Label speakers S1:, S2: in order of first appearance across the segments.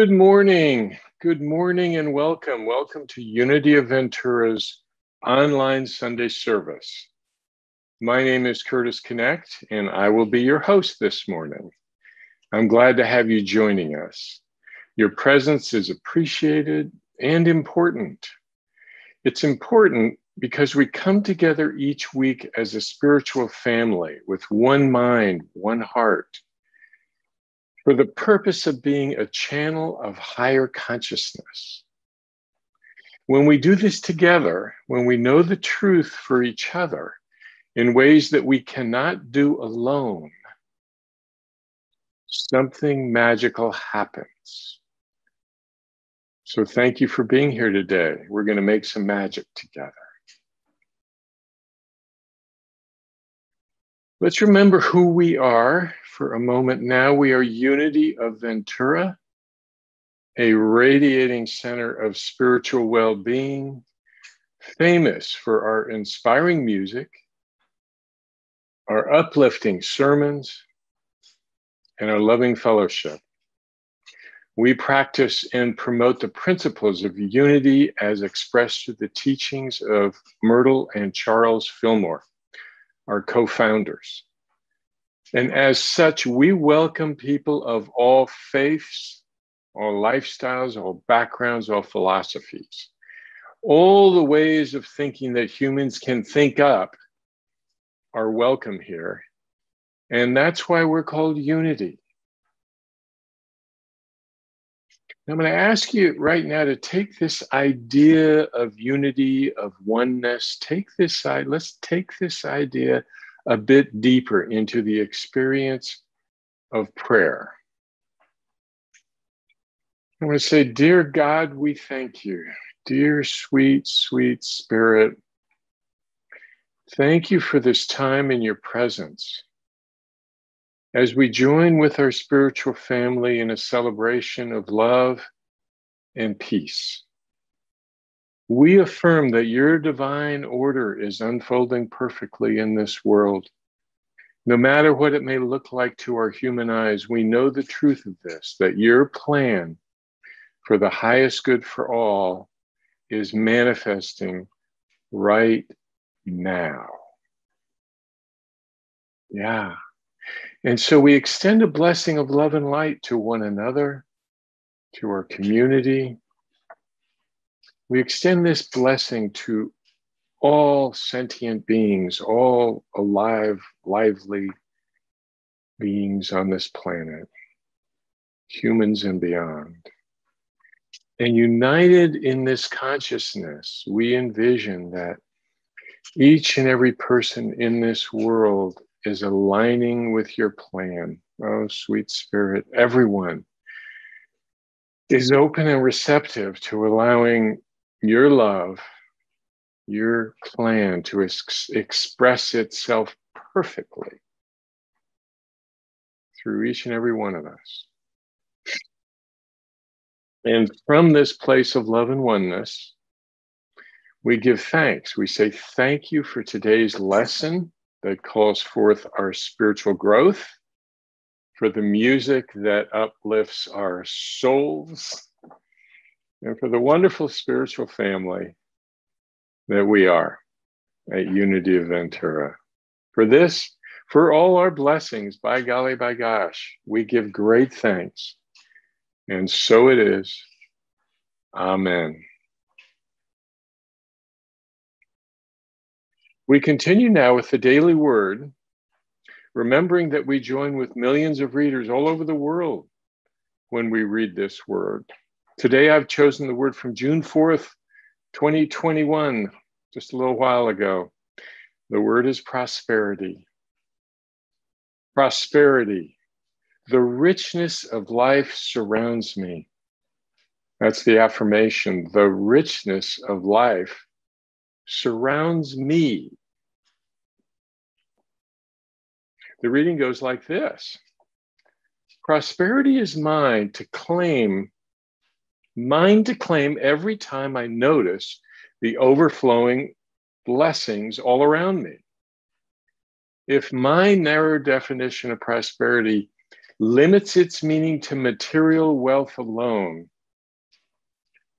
S1: Good morning. Good morning and welcome. Welcome to Unity of Ventura's online Sunday service. My name is Curtis Knecht, and I will be your host this morning. I'm glad to have you joining us. Your presence is appreciated and important. It's important because we come together each week as a spiritual family with one mind, one heart, for the purpose of being a channel of higher consciousness. When we do this together, when we know the truth for each other in ways that we cannot do alone, something magical happens. So, thank you for being here today. We're going to make some magic together. Let's remember who we are for a moment now. We are Unity of Ventura, a radiating center of spiritual well being, famous for our inspiring music, our uplifting sermons, and our loving fellowship. We practice and promote the principles of unity as expressed through the teachings of Myrtle and Charles Fillmore, our co founders. And as such, we welcome people of all faiths, all lifestyles, all backgrounds, all philosophies. All the ways of thinking that humans can think up are welcome here. And that's why we're called unity. I'm going to ask you right now to take this idea of unity, of oneness, take this side, let's take this idea a bit deeper into the experience of prayer. I want to say, Dear God, we thank you. Dear sweet, sweet Spirit, thank you for this time in your presence. As we join with our spiritual family in a celebration of love and peace. We affirm that your divine order is unfolding perfectly in this world. No matter what it may look like to our human eyes, we know the truth of this that your plan for the highest good for all is manifesting right now. Yeah. And so we extend a blessing of love and light to one another, to our community. We extend this blessing to all sentient beings, all alive, lively beings on this planet, humans and beyond. And united in this consciousness, we envision that each and every person in this world is aligning with your plan. Oh, sweet spirit, everyone is open and receptive to allowing your love, your plan to ex- express itself perfectly through each and every one of us. And from this place of love and oneness, we give thanks. We say, Thank you for today's lesson that calls forth our spiritual growth, for the music that uplifts our souls, and for the wonderful spiritual family that we are at Unity of Ventura. For this, for all our blessings, by golly, by gosh, we give great thanks. And so it is. Amen. We continue now with the daily word, remembering that we join with millions of readers all over the world when we read this word. Today I've chosen the word from June 4th, 2021, just a little while ago. The word is prosperity. Prosperity. The richness of life surrounds me. That's the affirmation. The richness of life surrounds me. The reading goes like this Prosperity is mine to claim, mine to claim every time I notice the overflowing blessings all around me. If my narrow definition of prosperity limits its meaning to material wealth alone,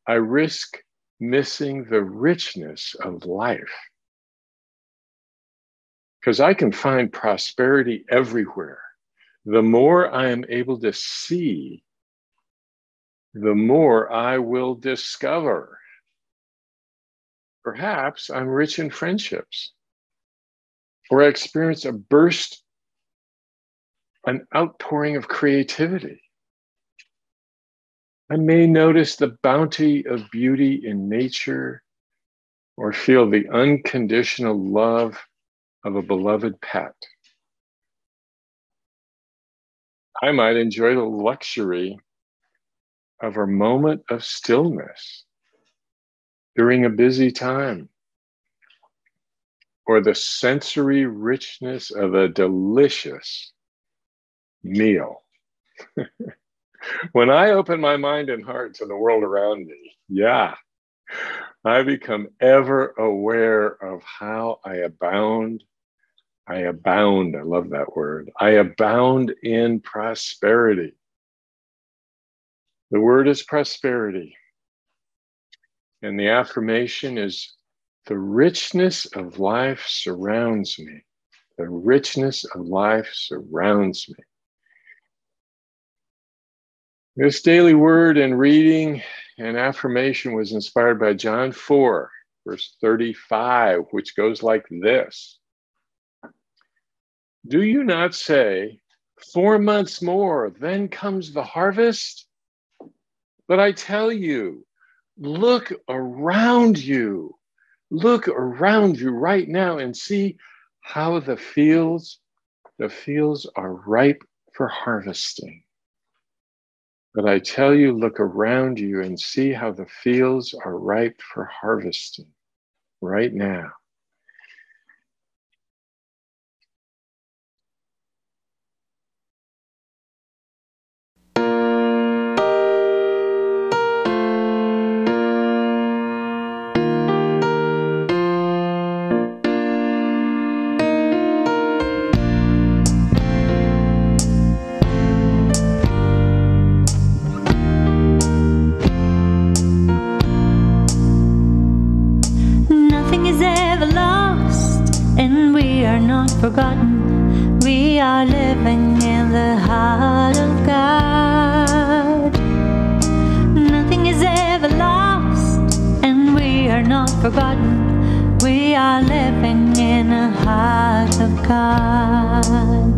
S1: I risk missing the richness of life because I can find prosperity everywhere. The more I am able to see, the more I will discover. Perhaps I'm rich in friendships, or I experience a burst, an outpouring of creativity. I may notice the bounty of beauty in nature, or feel the unconditional love of a beloved pet. I might enjoy the luxury of a moment of stillness during a busy time, or the sensory richness of a delicious meal. when I open my mind and heart to the world around me, yeah, I become ever aware of how I abound I abound. I love that word. I abound in prosperity. The word is prosperity. And the affirmation is the richness of life surrounds me. The richness of life surrounds me. This daily word and reading and affirmation was inspired by John 4, verse 35, which goes like this do you not say, Four months more, then comes the harvest? But I tell you, look around you. Look around you right now and see how the fields, the fields are ripe for harvesting. But I tell you, look around you and see how the fields are ripe for harvesting right now.
S2: forgotten. We are living in the heart of God. Nothing is ever lost, and we are not forgotten. We are living in the heart of God.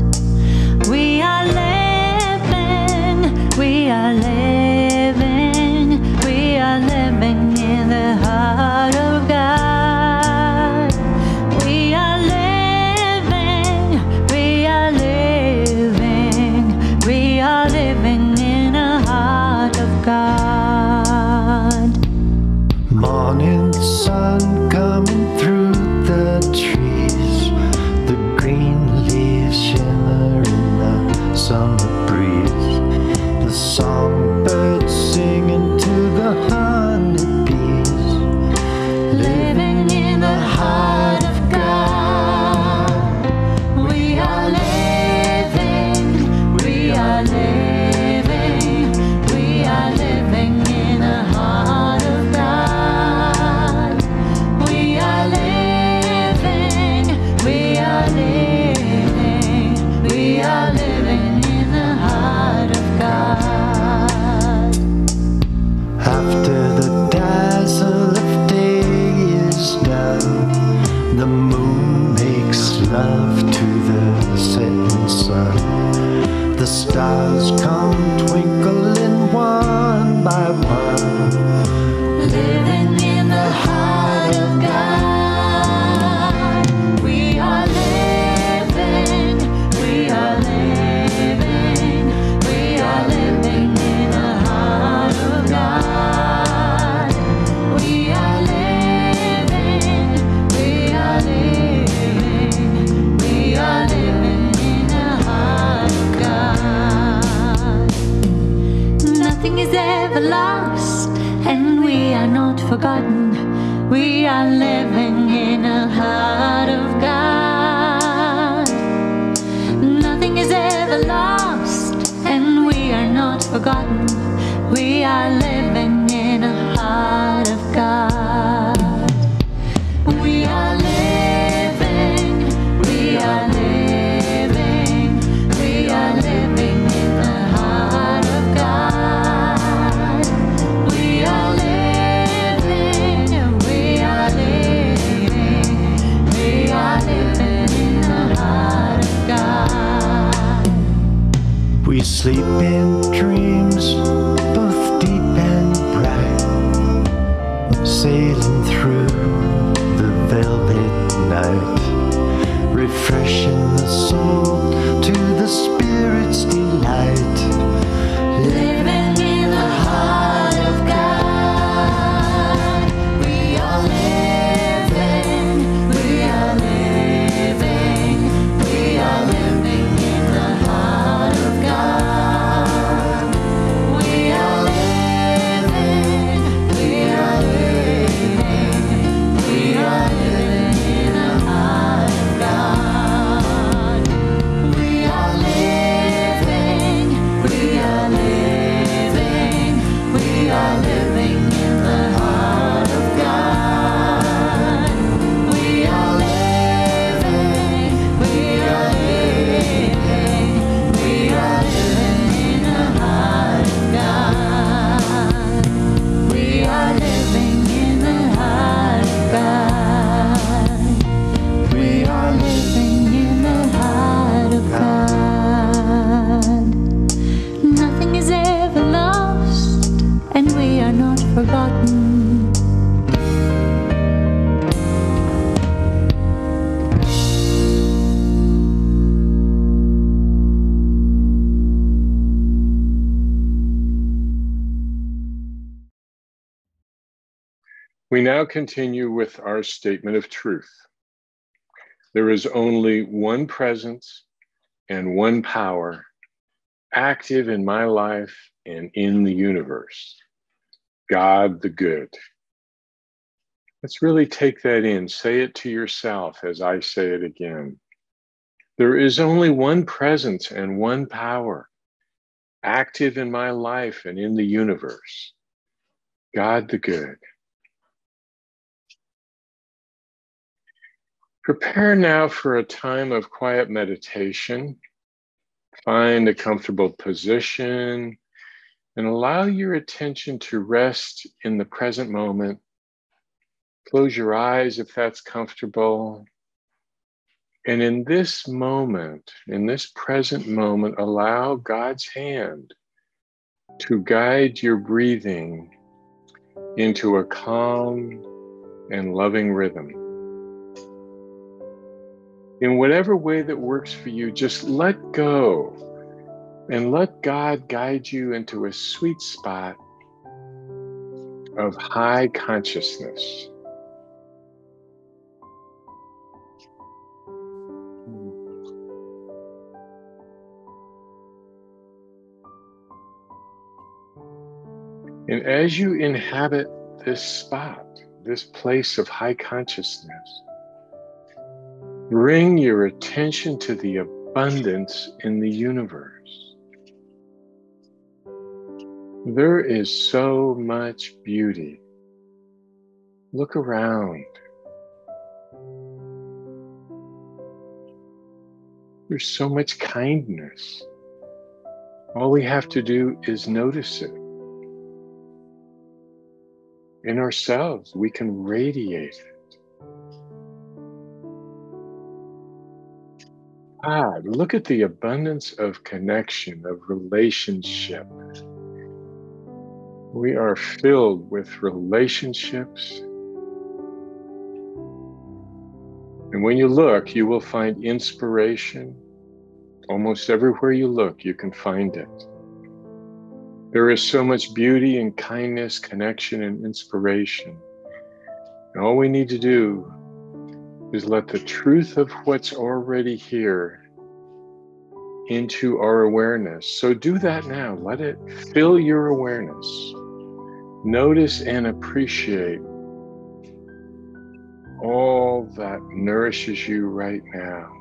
S2: We are living, we are living. never lost, and we are not forgotten. We are living in the heart of God.
S3: Sleeping dreams, both deep and bright, sailing through the velvet night, refreshing.
S1: now continue with our statement of truth. There is only one presence and one power active in my life and in the universe God the Good. Let's really take that in. Say it to yourself as I say it again. There is only one presence and one power active in my life and in the universe God the Good. Prepare now for a time of quiet meditation. Find a comfortable position and allow your attention to rest in the present moment. Close your eyes if that's comfortable. And in this moment, in this present moment, allow God's hand to guide your breathing into a calm and loving rhythm. In whatever way that works for you, just let go and let God guide you into a sweet spot of high consciousness. And as you inhabit this spot, this place of high consciousness, bring your attention to the abundance in the universe. There is so much beauty. Look around. There's so much kindness. All we have to do is notice it in ourselves. We can radiate it. Ah, look at the abundance of connection, of relationship. We are filled with relationships. And when you look, you will find inspiration. Almost everywhere you look, you can find it. There is so much beauty and kindness, connection and inspiration. And all we need to do is let the truth of what's already here into our awareness. So do that now. Let it fill your awareness. Notice and appreciate all that nourishes you right now.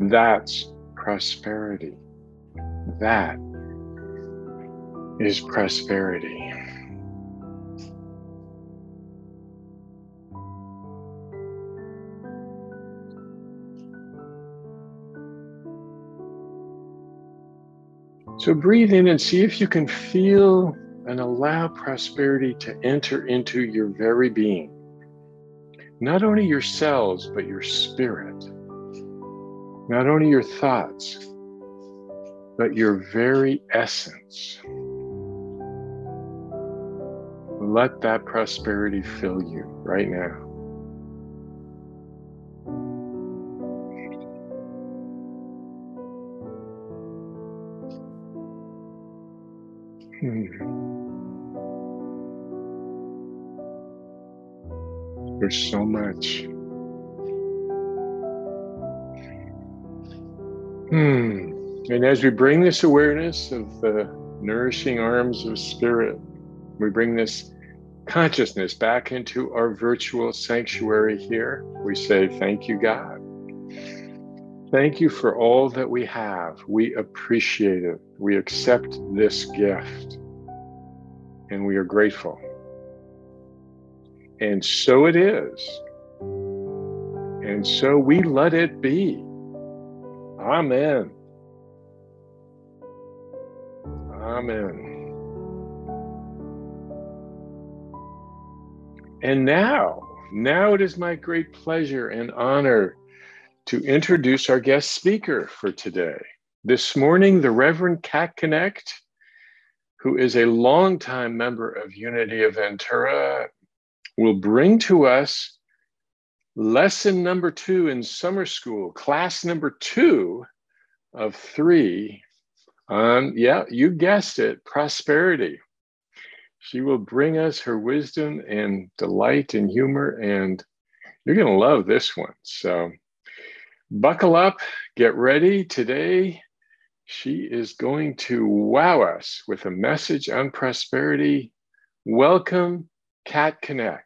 S1: That's prosperity. That is prosperity. So breathe in and see if you can feel and allow prosperity to enter into your very being. Not only your cells, but your spirit. Not only your thoughts, but your very essence. Let that prosperity fill you right now. So much. Hmm. And as we bring this awareness of the nourishing arms of spirit, we bring this consciousness back into our virtual sanctuary here. We say, Thank you, God. Thank you for all that we have. We appreciate it. We accept this gift and we are grateful. And so it is. And so we let it be. Amen. Amen. And now, now it is my great pleasure and honor to introduce our guest speaker for today. This morning, the Reverend Kat Knecht, who is a longtime member of Unity of Ventura, will bring to us lesson number two in summer school, class number two of three um, yeah, you guessed it prosperity. She will bring us her wisdom and delight and humor, and you're going to love this one. So, buckle up, get ready. Today, she is going to wow us with a message on prosperity. Welcome, Kat Knecht.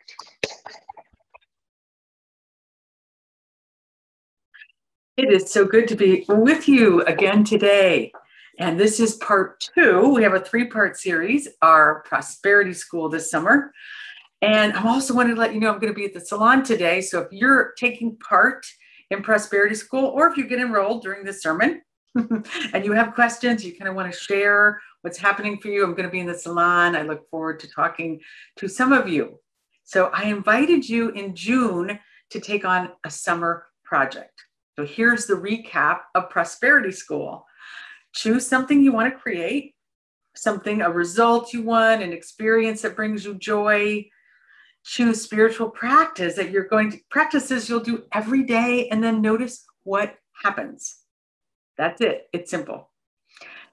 S4: It is so good to be with you again today. And this is part two. We have a three part series, our prosperity school this summer. And I'm also wanting to let you know I'm going to be at the salon today. So if you're taking part in Prosperity School, or if you get enrolled during this sermon and you have questions, you kind of want to share what's happening for you, I'm going to be in the salon. I look forward to talking to some of you. So I invited you in June to take on a summer project. So here's the recap of Prosperity School. Choose something you want to create, something, a result you want, an experience that brings you joy. Choose spiritual practice that you're going to practices you'll do every day and then notice what happens. That's it. It's simple.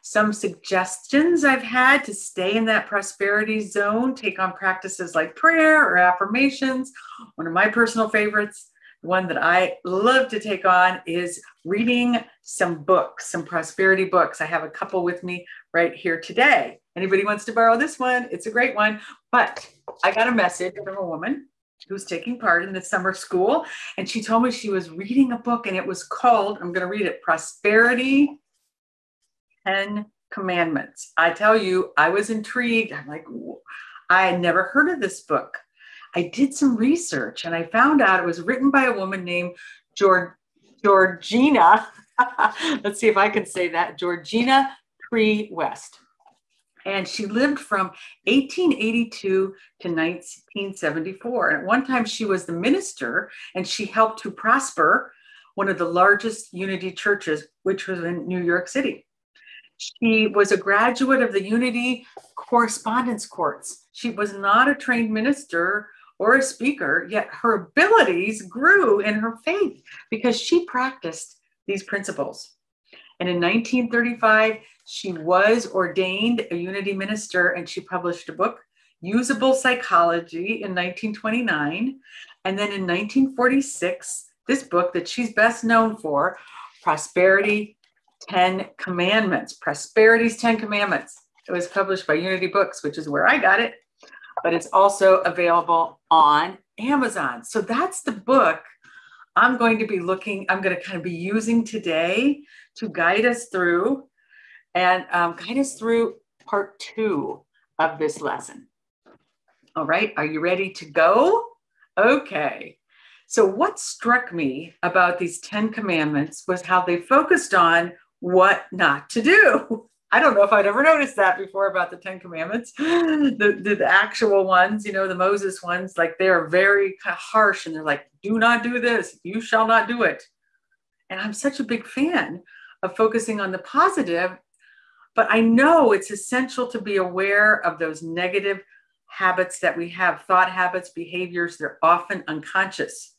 S4: Some suggestions I've had to stay in that prosperity zone, take on practices like prayer or affirmations. One of my personal favorites, one that I love to take on is reading some books, some prosperity books. I have a couple with me right here today. Anybody wants to borrow this one? It's a great one. But I got a message from a woman who's taking part in the summer school, and she told me she was reading a book and it was called, I'm going to read it, Prosperity 10 Commandments. I tell you, I was intrigued. I'm like, I had never heard of this book. I did some research and I found out it was written by a woman named George, Georgina. Let's see if I can say that. Georgina Tree West. And she lived from 1882 to 1974. And at one time, she was the minister and she helped to prosper one of the largest unity churches, which was in New York City. She was a graduate of the Unity Correspondence Courts. She was not a trained minister or a speaker, yet her abilities grew in her faith because she practiced these principles. And in 1935, she was ordained a Unity minister and she published a book, Usable Psychology, in 1929. And then in 1946, this book that she's best known for, Prosperity 10 Commandments, Prosperity's 10 Commandments. It was published by Unity Books, which is where I got it, but it's also available on Amazon. So that's the book I'm going to be looking, I'm going to kind of be using today to guide us through and um, guide us through part two of this lesson. All right, are you ready to go? Okay. So, what struck me about these 10 commandments was how they focused on what not to do. I don't know if I'd ever noticed that before about the Ten Commandments. The, the, the, actual ones, you know, the Moses ones, like they're very kind of harsh and they're like, do not do this, you shall not do it. And I'm such a big fan of focusing on the positive, but I know it's essential to be aware of those negative habits that we have, thought habits, behaviors, they're often unconscious.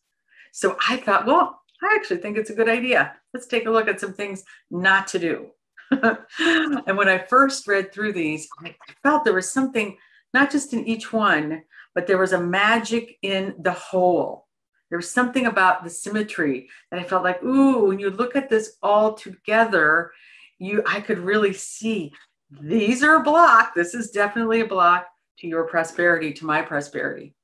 S4: So I thought, well, I actually think it's a good idea. Let's take a look at some things not to do. and when I first read through these, I felt there was something, not just in each one, but there was a magic in the whole. There was something about the symmetry that I felt like, ooh, when you look at this all together, you I could really see these are a block. This is definitely a block to your prosperity, to my prosperity.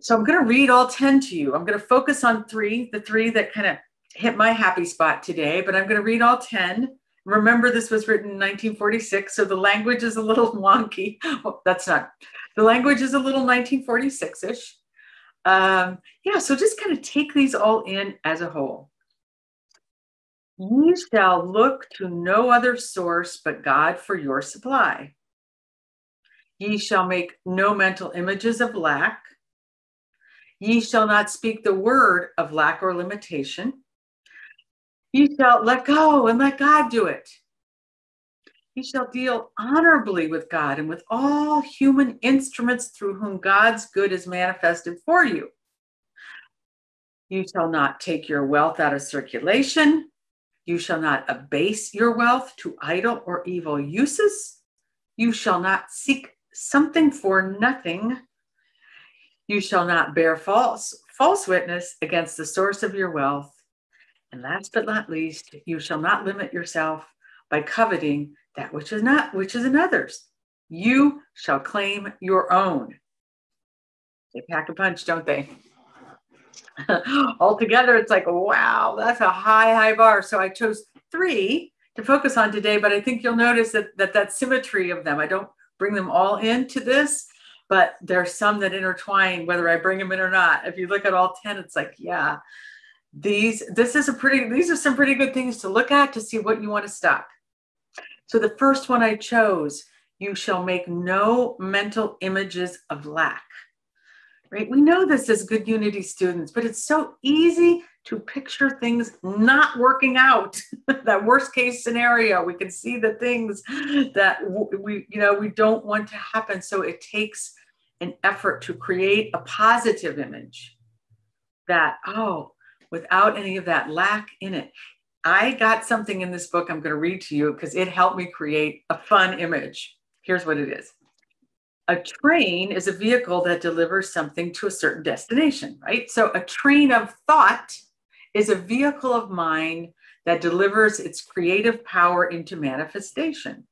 S4: So I'm going to read all 10 to you. I'm going to focus on three, the three that kind of hit my happy spot today, but I'm going to read all 10. Remember, this was written in 1946, so the language is a little wonky. Well, that's not, the language is a little 1946 ish. Um, yeah, so just kind of take these all in as a whole. Ye shall look to no other source but God for your supply. Ye shall make no mental images of lack. Ye shall not speak the word of lack or limitation. Ye shall let go and let God do it. Ye shall deal honorably with God and with all human instruments through whom God's good is manifested for you. You shall not take your wealth out of circulation. You shall not abase your wealth to idle or evil uses. You shall not seek something for nothing. You shall not bear false false witness against the source of your wealth. And last but not least, you shall not limit yourself by coveting that which is not which is another's. You shall claim your own. They pack a punch, don't they? Altogether, it's like, wow, that's a high, high bar. So I chose three to focus on today, but I think you'll notice that that, that symmetry of them, I don't bring them all into this, but there's some that intertwine whether I bring them in or not. If you look at all 10, it's like, yeah, these, this is a pretty, these are some pretty good things to look at to see what you want to stop. So the first one I chose, you shall make no mental images of lack. Right? We know this as good unity students, but it's so easy to picture things not working out. That worst case scenario we can see the things that we you know we don't want to happen. So it takes an effort to create a positive image that oh without any of that lack in it. I got something in this book i'm going to read to you because it helped me create a fun image. Here's what it is. A train is a vehicle that delivers something to a certain destination right? So a train of thought is a vehicle of mind that delivers its creative power into manifestation.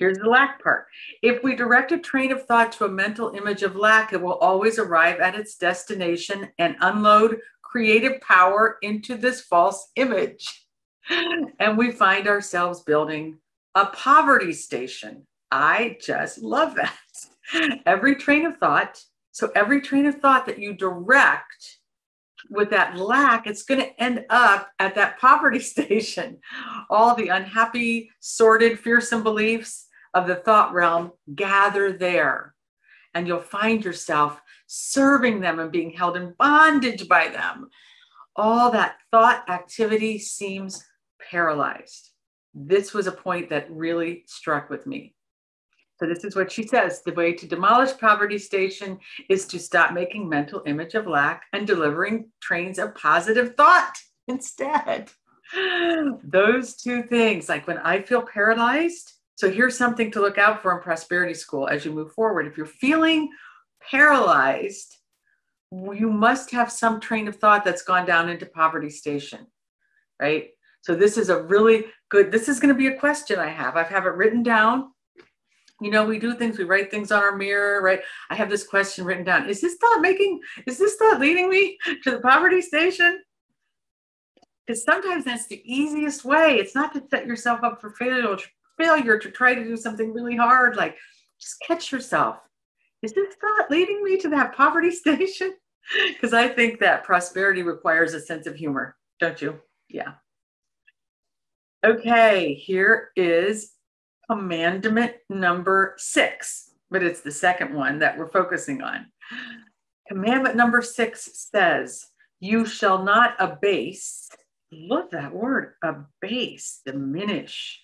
S4: Here's the lack part. If we direct a train of thought to a mental image of lack, it will always arrive at its destination and unload creative power into this false image. And we find ourselves building a poverty station. I just love that. Every train of thought, so every train of thought that you direct with that lack, it's going to end up at that poverty station. All the unhappy, sordid, fearsome beliefs of the thought realm gather there. And you'll find yourself serving them and being held in bondage by them. All that thought activity seems paralyzed. This was a point that really struck with me. So this is what she says. The way to demolish poverty station is to stop making mental image of lack and delivering trains of positive thought instead. Those two things, like when I feel paralyzed. So here's something to look out for in prosperity school as you move forward. If you're feeling paralyzed, you must have some train of thought that's gone down into poverty station, right? So this is a really good, this is going to be a question I have. I have have it written down you know, we do things, we write things on our mirror, right? I have this question written down. Is this thought making, is this thought leading me to the poverty station? Because sometimes that's the easiest way. It's not to set yourself up for failure, failure to try to do something really hard. Like just catch yourself. Is this thought leading me to that poverty station? Because I think that prosperity requires a sense of humor, don't you? Yeah. Okay, here is commandment number six, but it's the second one that we're focusing on. Commandment number six says, You shall not abase, love that word, abase, diminish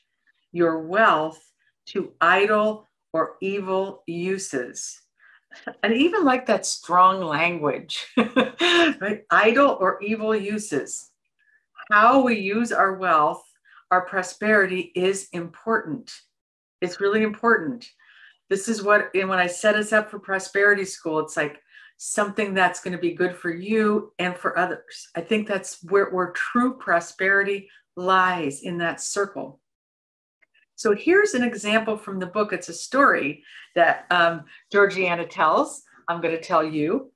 S4: your wealth to idle or evil uses. And even like that strong language, right? Idle or evil uses. How we use our wealth, our prosperity is important. It's really important. This is what, and when I set us up for prosperity school, it's like something that's going to be good for you and for others. I think that's where, where true prosperity lies in that circle. So here's an example from the book. It's a story that um, Georgiana tells. I'm going to tell you.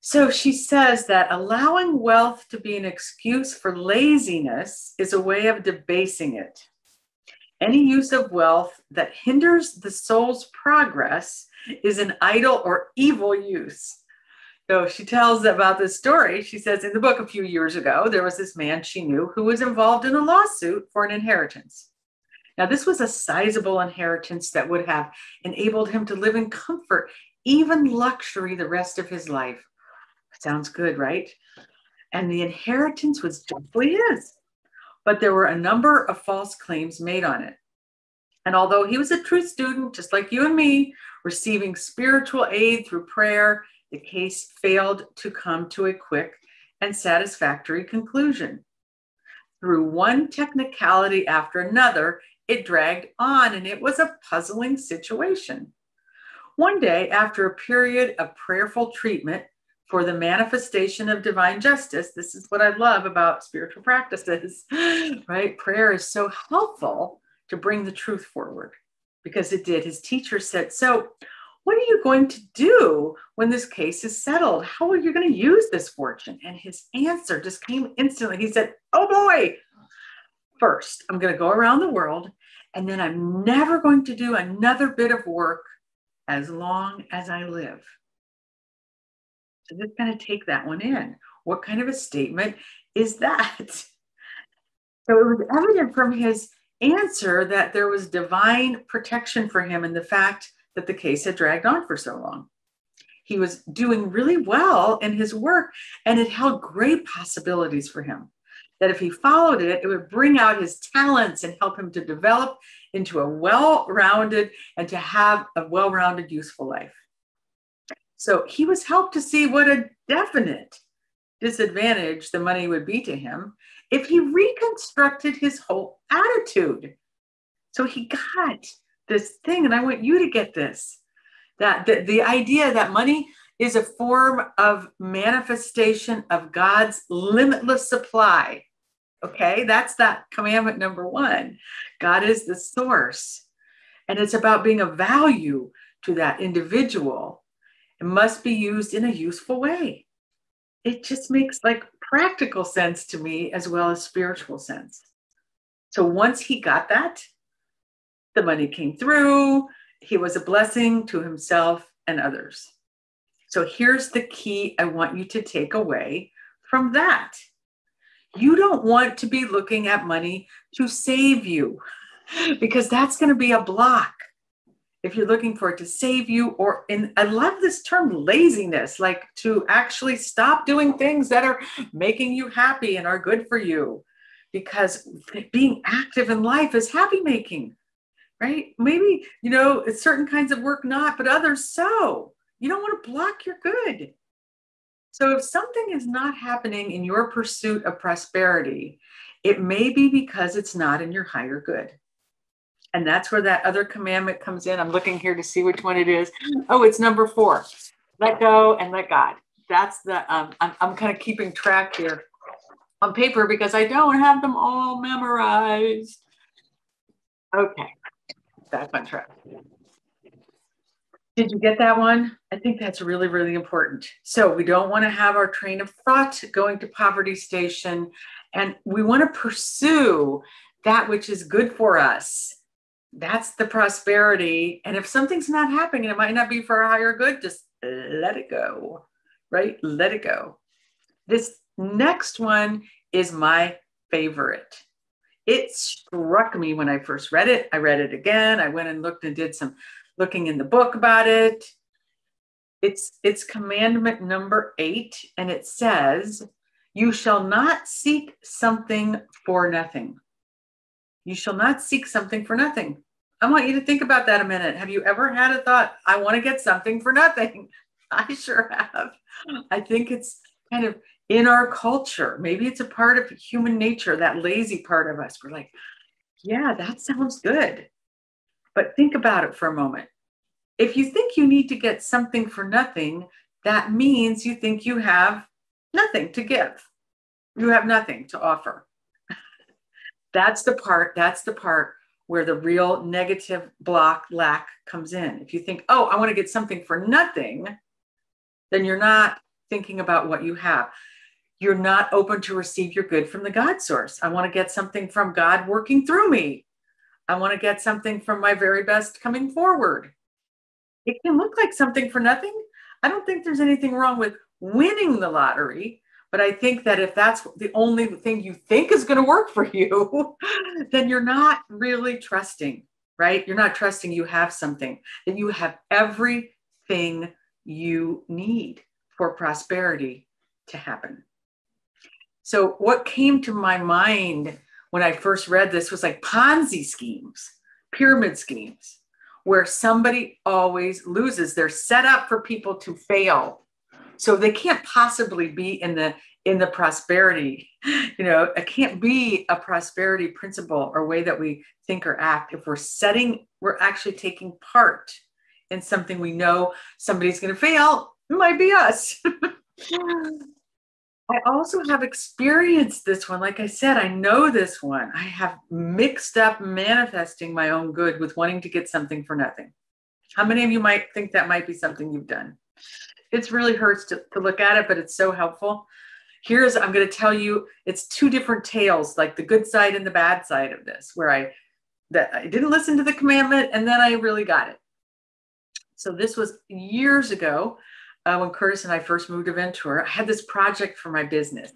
S4: So she says that allowing wealth to be an excuse for laziness is a way of debasing it. Any use of wealth that hinders the soul's progress is an idle or evil use. So she tells about this story. She says in the book a few years ago, there was this man she knew who was involved in a lawsuit for an inheritance. Now, this was a sizable inheritance that would have enabled him to live in comfort, even luxury, the rest of his life. Sounds good, right? And the inheritance was justly his but there were a number of false claims made on it. And although he was a true student, just like you and me, receiving spiritual aid through prayer, the case failed to come to a quick and satisfactory conclusion. Through one technicality after another, it dragged on and it was a puzzling situation. One day, after a period of prayerful treatment, for the manifestation of divine justice. This is what I love about spiritual practices, right? Prayer is so helpful to bring the truth forward because it did. His teacher said, So, what are you going to do when this case is settled? How are you going to use this fortune? And his answer just came instantly. He said, Oh boy, first, I'm going to go around the world and then I'm never going to do another bit of work as long as I live. Just kind of take that one in. What kind of a statement is that? So it was evident from his answer that there was divine protection for him in the fact that the case had dragged on for so long. He was doing really well in his work and it held great possibilities for him. That if he followed it, it would bring out his talents and help him to develop into a well rounded and to have a well rounded, useful life. So he was helped to see what a definite disadvantage the money would be to him if he reconstructed his whole attitude. So he got this thing, and I want you to get this that the, the idea that money is a form of manifestation of God's limitless supply. Okay, that's that commandment number one. God is the source, and it's about being of value to that individual. It must be used in a useful way. It just makes like practical sense to me as well as spiritual sense. So once he got that, the money came through, he was a blessing to himself and others. So here's the key I want you to take away from that. You don't want to be looking at money to save you because that's going to be a block. If you're looking for it to save you, or I love this term laziness, like to actually stop doing things that are making you happy and are good for you, because being active in life is happy making right? Maybe, you know, certain kinds of work not, but others so. You don't want to block your good. So if something is not happening in your pursuit of prosperity, it may be because it's not in your higher good. And that's where that other commandment comes in. I'm looking here to see which one it is. Oh, it's number four. Let go and let God. That's the, um, I'm, I'm kind of keeping track here on paper because I don't have them all memorized. Okay back on track. Did you get that one? I think that's really, really important. So we don't want to have our train of thought going to poverty station, and we want to pursue that which is good for us. That's the prosperity. And if something's not happening, it might not be for our higher good, just let it go, right? Let it go. This next one is my favorite it struck me when I first read it. I read it again. I went and looked and did some looking in the book about it. It's it's commandment number 8 and it says, "You shall not seek something for nothing." You shall not seek something for nothing. I want you to think about that a minute. Have you ever had a thought, I want to get something for nothing? I sure have. I think it's kind of in our culture. Maybe it's a part of human nature, that lazy part of us. We're like, yeah, that sounds good. But think about it for a moment. If you think you need to get something for nothing, that means you think you have nothing to give. You have nothing to offer. that's the part, that's the part where the real negative block lack comes in. If you think, oh, I want to get something for nothing, then you're not thinking about what you have you're not open to receive your good from the God source. I want to get something from God working through me. I want to get something from my very best coming forward. It can look like something for nothing. I don't think there's anything wrong with winning the lottery, but I think that if that's the only thing you think is going to work for you, then you're not really trusting, right? You're not trusting you have something, that you have everything you need for prosperity to happen. So, what came to my mind when I first read this was like Ponzi schemes, pyramid schemes, where somebody always loses. They're set up for people to fail. So they can't possibly be in the in the prosperity you know it can't be a prosperity principle or way that we think or act if we're setting we're actually taking part in something we know somebody's going to fail it might be us I also have experienced this one. Like I said, I know this one. I have mixed up manifesting my own good with wanting to get something for nothing. How many of you might think that might be something you've done? It really hurts to, to look at it, but it's so helpful. Here's, I'm going to tell you, it's two different tales, like the good side and the bad side of this, where I that I didn't listen to the commandment and then I really got it. So this was years ago uh, when Curtis and I first moved to Ventura. I had this project for my business,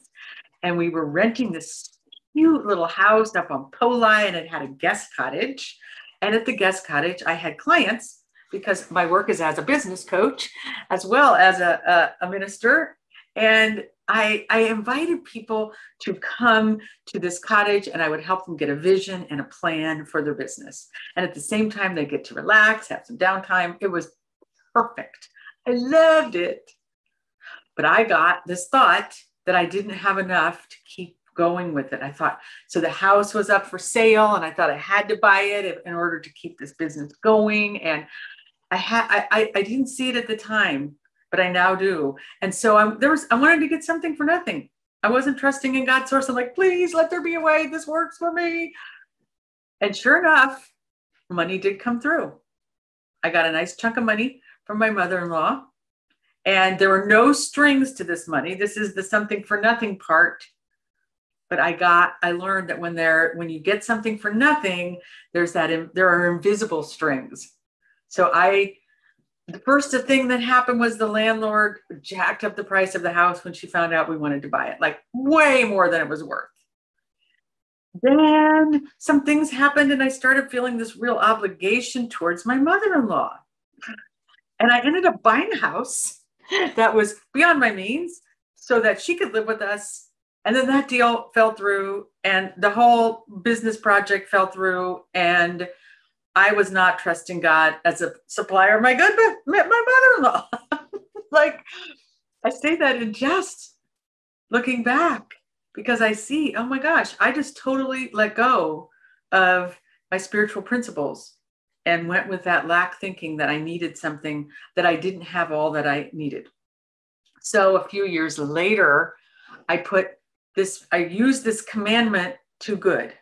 S4: and we were renting this cute little house up on Poli, and it had a guest cottage. And at the guest cottage, I had clients because my work is as a business coach as well as a, a, a minister. And I, I invited people to come to this cottage and I would help them get a vision and a plan for their business. And at the same time, they get to relax, have some downtime. It was perfect. I loved it. But I got this thought that I didn't have enough to keep going with it. I thought, so the house was up for sale and I thought I had to buy it in order to keep this business going. And I had, I, I didn't see it at the time but I now do. And so I'm there was I wanted to get something for nothing. I wasn't trusting in God's source. I'm like, please let there be a way. This works for me. And sure enough, money did come through. I got a nice chunk of money from my mother-in-law. And there were no strings to this money. This is the something for nothing part. But I got, I learned that when there, when you get something for nothing, there's that, there are invisible strings. So I the first thing that happened was the landlord jacked up the price of the house when she found out we wanted to buy it, like way more than it was worth. Then some things happened, and I started feeling this real obligation towards my mother in law. And I ended up buying a house that was beyond my means so that she could live with us. And then that deal fell through, and the whole business project fell through. And I was not trusting God as a supplier of my good, my mother-in-law. like I say that in jest, looking back, because I see, oh my gosh, I just totally let go of my spiritual principles and went with that lack thinking that I needed something that I didn't have all that I needed. So a few years later, I put this, I used this commandment to good.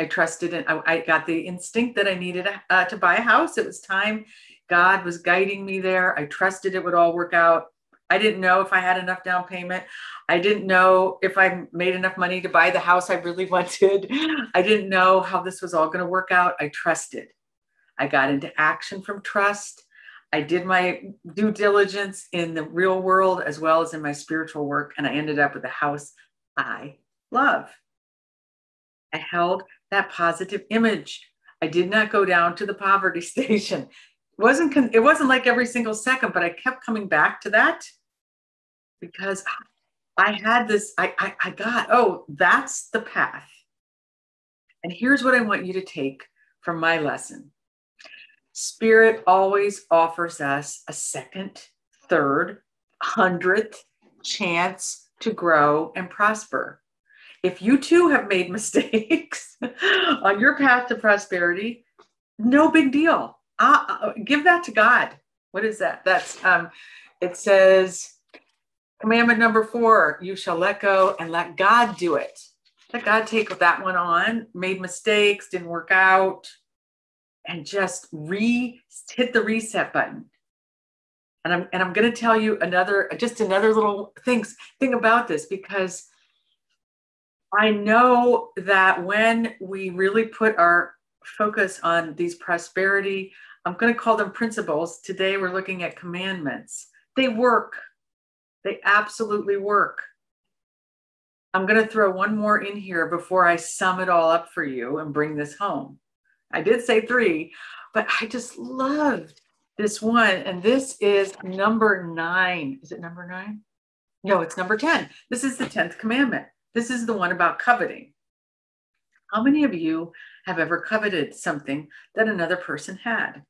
S4: I trusted and I, I, got the instinct that I needed uh, to buy a house. It was time. God was guiding me there. I trusted it would all work out. I didn't know if I had enough down payment. I didn't know if I made enough money to buy the house I really wanted. I didn't know how this was all going to work out. I trusted. I got into action from trust. I did my due diligence in the real world as well as in my spiritual work, and I ended up with a house I love. I held that positive image. I did not go down to the poverty station. It wasn't it wasn't like every single second, but I kept coming back to that because I had this, I, I, I got, oh, that's the path. And here's what I want you to take from my lesson. Spirit always offers us a second, third, hundredth chance to grow and prosper. If you too have made mistakes on your path to prosperity, no big deal. Uh, uh, give that to God. What is that? That's um, it says commandment number four: you shall let go and let God do it. Let God take that one on. Made mistakes, didn't work out, and just re hit the reset button. And I'm and I'm going to tell you another just another little things thing about this because I know that when we really put our focus on these prosperity, I'm going to call them principles. Today we're looking at commandments. They work, they absolutely work. I'm going to throw one more in here before I sum it all up for you and bring this home. I did say three, but I just loved this one. And this is number nine. Is it number nine? No, it's number 10. This is the 10th commandment. This is the one about coveting. How many of you have ever coveted something that another person had?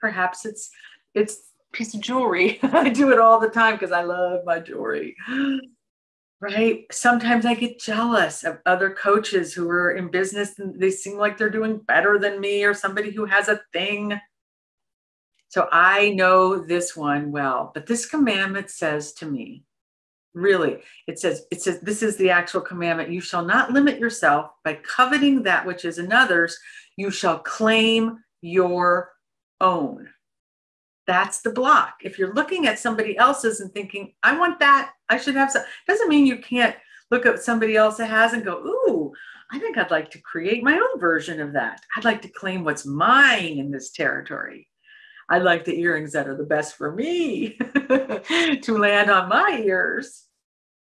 S4: Perhaps it's it's piece of jewelry. I do it all the time because I love my jewelry. Right? Sometimes I get jealous of other coaches who are in business and they seem like they're doing better than me or somebody who has a thing. So I know this one well, but this commandment says to me, really it says it says this is the actual commandment. You shall not limit yourself by coveting that which is another's you shall claim your own. That's the block. If you're looking at somebody else's and thinking i want that. I should have some doesn't mean you can't look at somebody else that has and go ooh i think i'd like to create my own version of that. I'd like to claim what's mine in this territory. I like the earrings that are the best for me to land on my ears.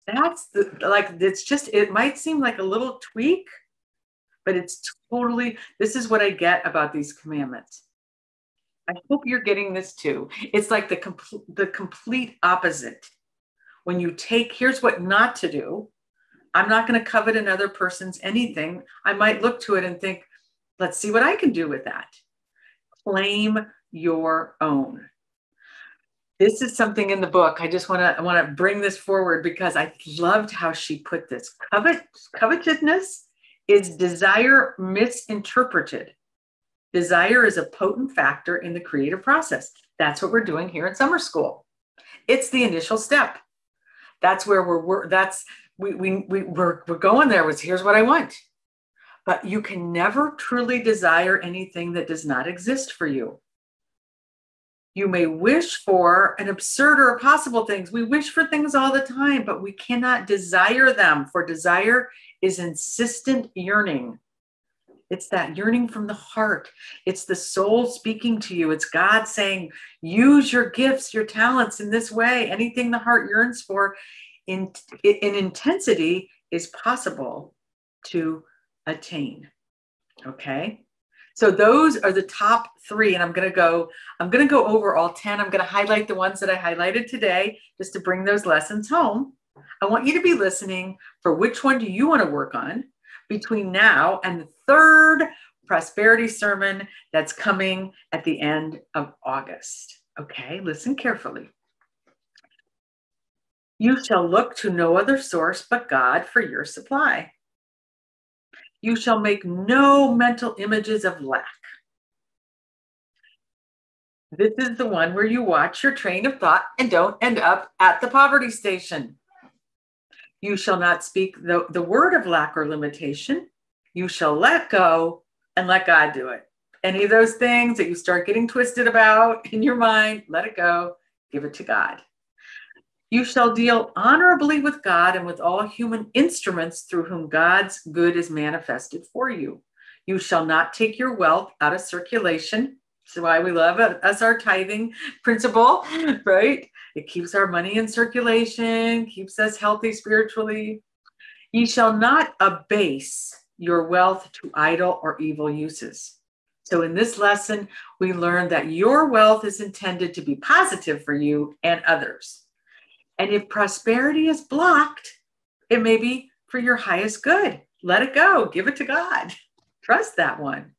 S4: That's the like it's just it might seem like a little tweak, but it's totally this is what I get about these commandments. I hope you're getting this too. It's like the complete the complete opposite. When you take here's what not to do. I'm not going to covet another person's anything. I might look to it and think, let's see what I can do with that. Claim your own. This is something in the book. I just want to I want to bring this forward because I loved how she put this. Covet covetousness is desire misinterpreted. Desire is a potent factor in the creative process. That's what we're doing here in summer school. It's the initial step. That's where we're, we're that's we, we, we we're, we're going there was here's what I want. But you can never truly desire anything that does not exist for you. You may wish for an absurd or impossible things. We wish for things all the time, but we cannot desire them, for desire is insistent yearning. It's that yearning from the heart. It's the soul speaking to you. It's God saying, use your gifts, your talents in this way. Anything the heart yearns for in, in intensity is possible to attain. Okay. So those are the top three. And I'm going to go, I'm going to go over all 10. I'm going to highlight the ones that I highlighted today just to bring those lessons home. I want you to be listening for which one do you want to work on between now and the third prosperity sermon that's coming at the end of August. Okay, listen carefully. You shall look to no other source but God for your supply. You shall make no mental images of lack. This is the one where you watch your train of thought and don't end up at the poverty station. You shall not speak the, the word of lack or limitation. You shall let go and let God do it. Any of those things that you start getting twisted about in your mind, let it go, give it to God. You shall deal honorably with God and with all human instruments through whom God's good is manifested for you. You shall not take your wealth out of circulation. That's why we love. That's our tithing principle, right? It keeps our money in circulation, keeps us healthy spiritually. Ye shall not abase your wealth to idle or evil uses. So, in this lesson, we learned that your wealth is intended to be positive for you and others. And if prosperity is blocked, it may be for your highest good. Let it go, give it to God. Trust that one.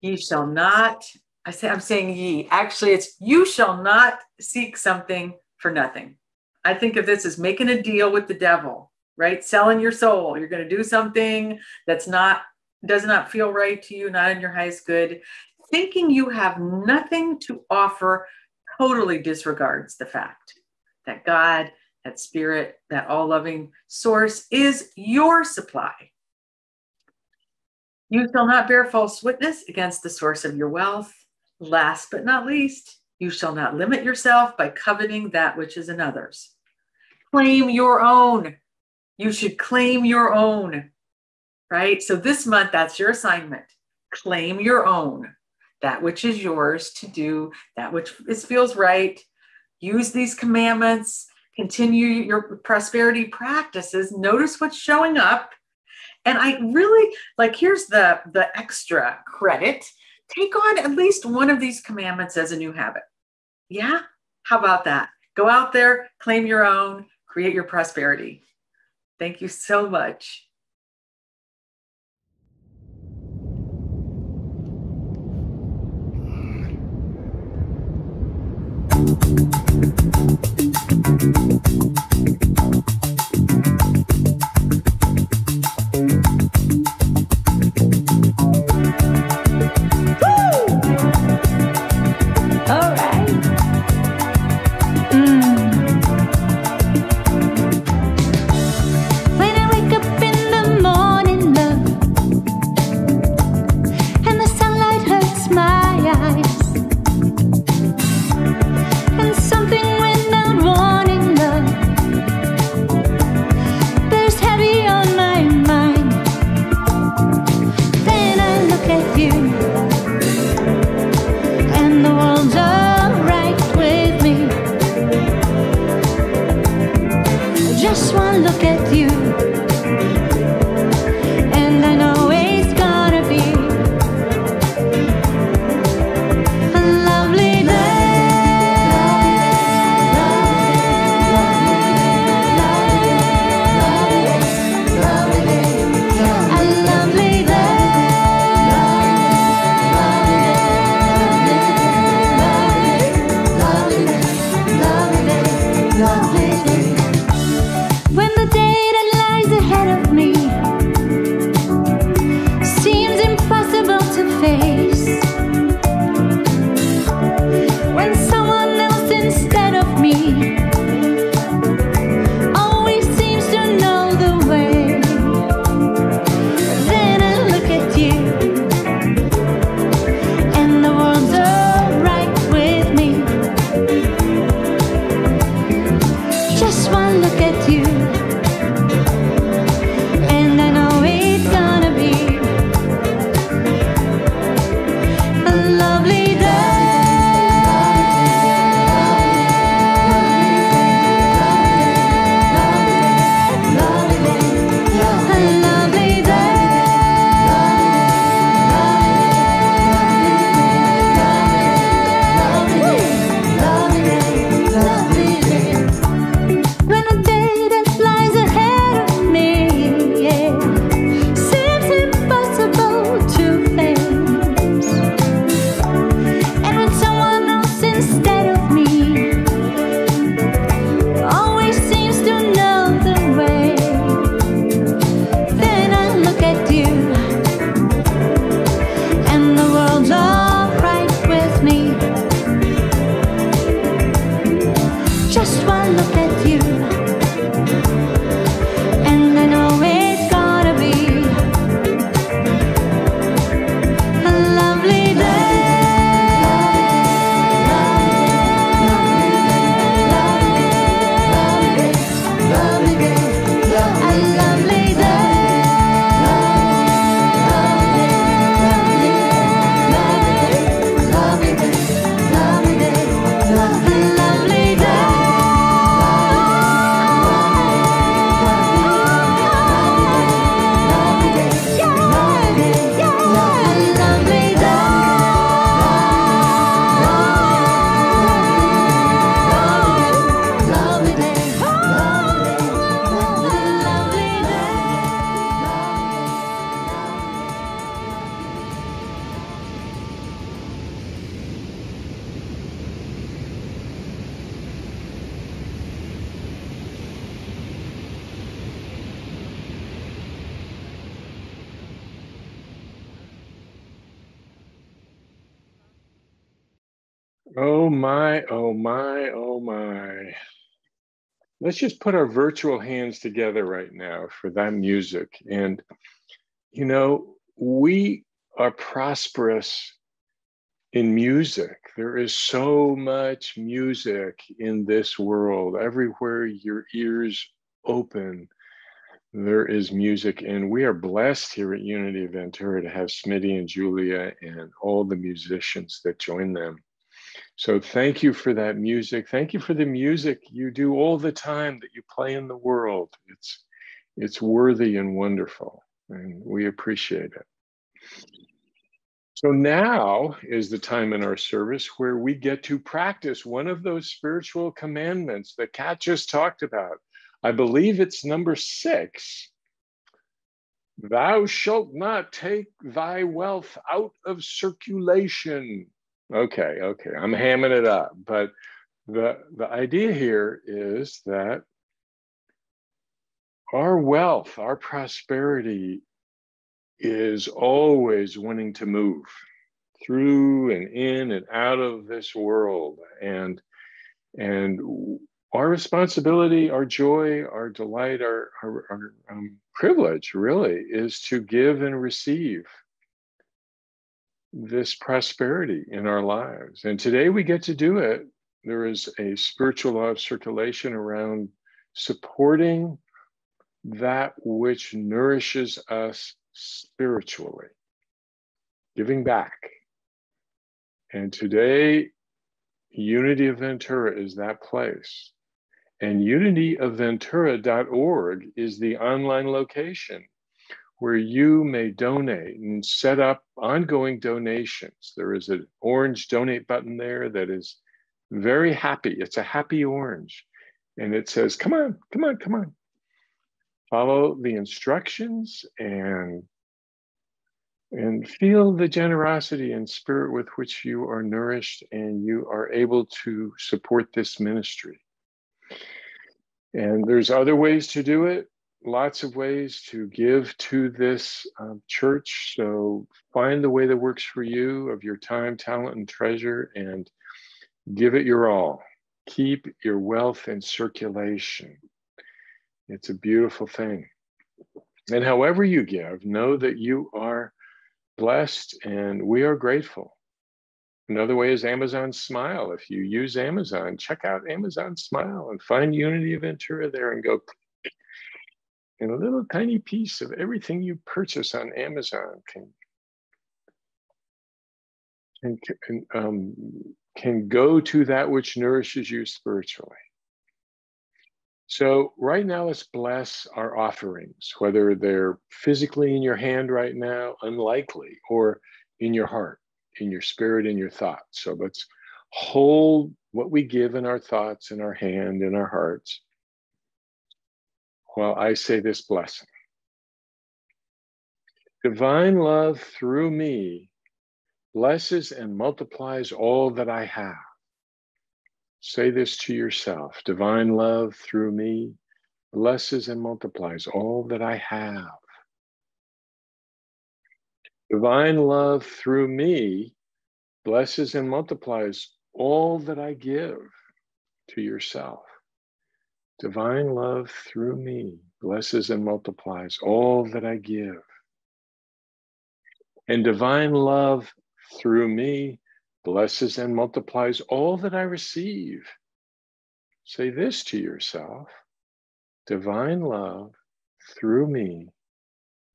S4: Ye shall not, I say I'm saying ye. Actually, it's you shall not seek something for nothing. I think of this as making a deal with the devil, right? Selling your soul. You're going to do something that's not does not feel right to you, not in your highest good. Thinking you have nothing to offer totally disregards the fact that God, that spirit, that all loving source is your supply. You shall not bear false witness against the source of your wealth. Last but not least, you shall not limit yourself by coveting that which is another's. Claim your own. You should claim your own, right? So this month, that's your assignment. Claim your own, that which is yours to do, that which is, feels right, use these commandments, continue your prosperity practices, notice what's showing up. And I really like here's the the extra credit. Take on at least one of these commandments as a new habit. Yeah? How about that? Go out there, claim your own, create your prosperity. Thank you so much.
S2: you.
S1: Let's just put our virtual hands together right now for that music. And, you know, we are prosperous in music. There is so much music in this world. Everywhere your ears open, there is music. And we are blessed here at Unity Ventura to have Smitty and Julia and all the musicians that join them. So thank you for that music. Thank you for the music you do all the time that you play in the world. It's it's worthy and wonderful, and we appreciate it. So now is the time in our service where we get to practice one of those spiritual commandments that Kat just talked about. I believe it's number six. Thou shalt not take thy wealth out of circulation. Okay, okay, I'm hamming it up, but the the idea here is that our wealth, our prosperity is always wanting to move through and in and out of this world and and our responsibility our joy our delight our, our, our um, privilege really is to give and receive this prosperity in our lives and today we get to do it there is a spiritual law of circulation around supporting that which nourishes us spiritually, giving back. And today, Unity of Ventura is that place. And unityofventura.org is the online location where you may donate and set up ongoing donations. There is an orange donate button there that is very happy. It's a happy orange. And it says, come on, come on, come on. Follow the instructions and and feel the generosity and spirit with which you are nourished and you are able to support this ministry. And there's other ways to do it, lots of ways to give to this um, church. So find the way that works for you of your time, talent, and treasure and give it your all. Keep your wealth in circulation. It's a beautiful thing. And however you give, know that you are blessed and we are grateful. Another way is Amazon Smile. If you use Amazon, check out Amazon Smile and find Unity of Ventura there and go and a little tiny piece of everything you purchase on Amazon can can, can, um, can go to that which nourishes you spiritually. So, right now, let's bless our offerings, whether they're physically in your hand right now, unlikely, or in your heart, in your spirit, in your thoughts. So, let's hold what we give in our thoughts, in our hand, in our hearts, while I say this blessing. Divine love through me blesses and multiplies all that I have. Say this to yourself Divine love through me blesses and multiplies all that I have. Divine love through me blesses and multiplies all that I give to yourself. Divine love through me blesses and multiplies all that I give. And divine love through me blesses and multiplies all that I receive. Say this to yourself divine love through me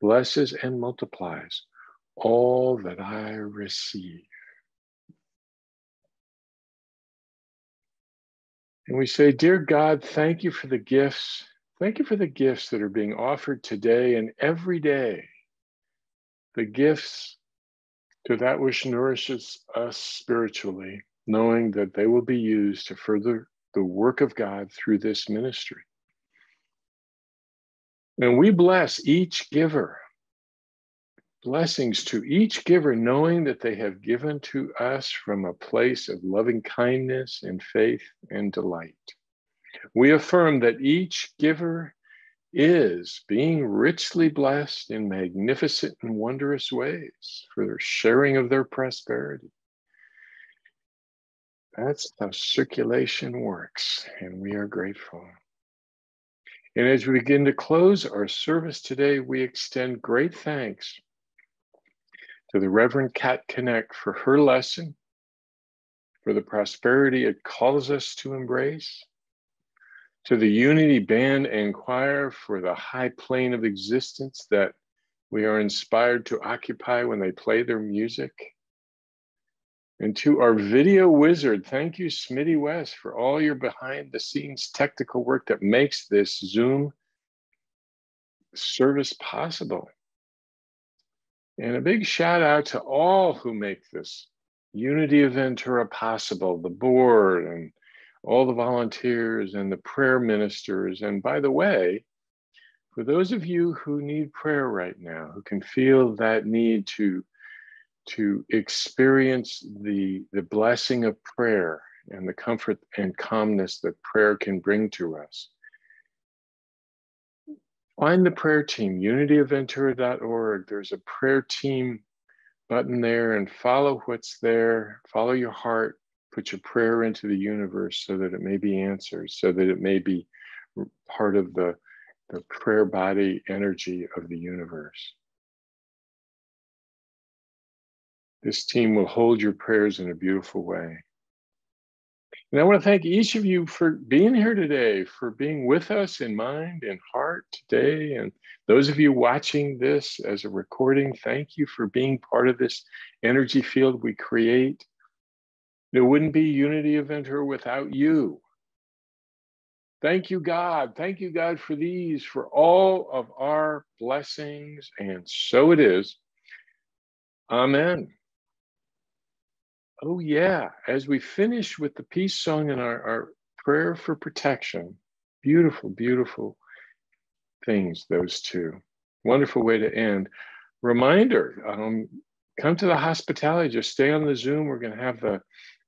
S1: blesses and multiplies all that I receive. And we say, Dear God, thank you for the gifts. Thank you for the gifts that are being offered today and every day. The gifts to that which nourishes us spiritually, knowing that they will be used to further the work of God through this ministry. And we bless each giver. Blessings to each giver, knowing that they have given to us from a place of loving kindness and faith and delight. We affirm that each giver is being richly blessed in magnificent and wondrous ways for their sharing of their prosperity. That's how circulation works, and we are grateful. And as we begin to close our service today, we extend great thanks to the Reverend Kat Knecht for her lesson, for the prosperity it calls us to embrace, to the unity band and choir for the high plane of existence that we are inspired to occupy when they play their music. And to our video wizard, thank you, Smitty West, for all your behind the scenes technical work that makes this Zoom service possible. And a big shout out to all who make this Unity of Ventura possible, the board and all the volunteers and the prayer ministers. And by the way, for those of you who need prayer right now, who can feel that need to, to experience the, the blessing of prayer and the comfort and calmness that prayer can bring to us, find the prayer team, unityofventura.org. There's a prayer team button there and follow what's there, follow your heart, put your prayer into the universe so that it may be answered, so that it may be part of the, the prayer body energy of the universe. This team will hold your prayers in a beautiful way. And I want to thank each of you for being here today, for being with us in mind and heart today. And those of you watching this as a recording, thank you for being part of this energy field we create. There wouldn't be unity of without you. Thank you, God. Thank you, God, for these, for all of our blessings. And so it is. Amen. Oh, yeah. As we finish with the peace song and our, our prayer for protection, beautiful, beautiful things, those two. Wonderful way to end. Reminder um, come to the hospitality, just stay on the Zoom. We're going to have the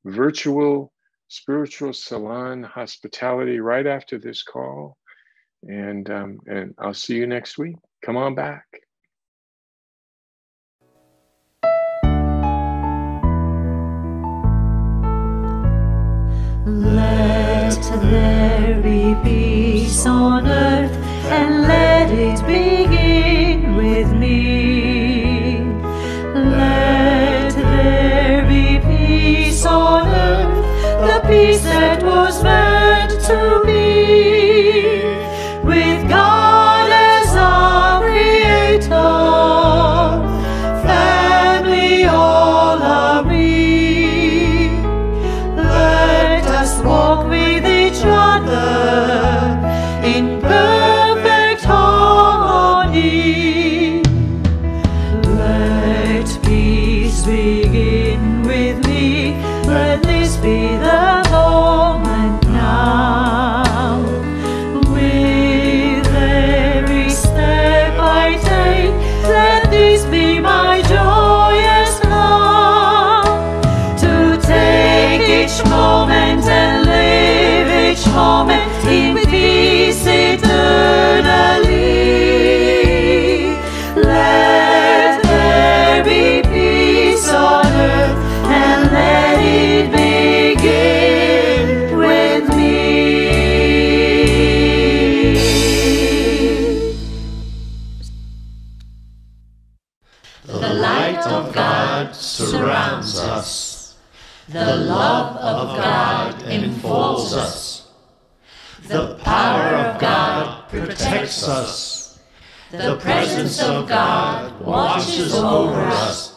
S1: virtual spiritual salon hospitality right after this call. And, um, and I'll see you next week. Come on back.
S2: Let there be peace on earth and let it begin
S3: presence of God watches over us.